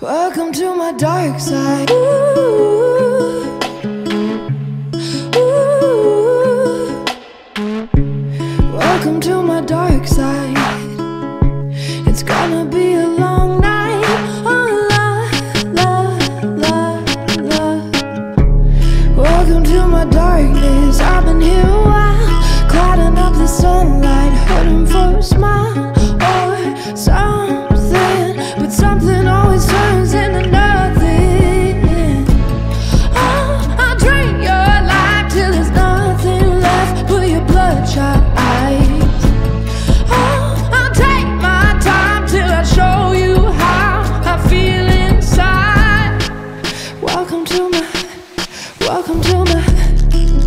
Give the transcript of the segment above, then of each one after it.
Welcome to my dark side. Ooh. Ooh. Welcome to my dark side. It's gonna be a long night. Oh, la, la, la, la. Welcome to my darkness. I've been here.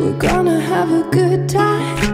We're gonna have a good time.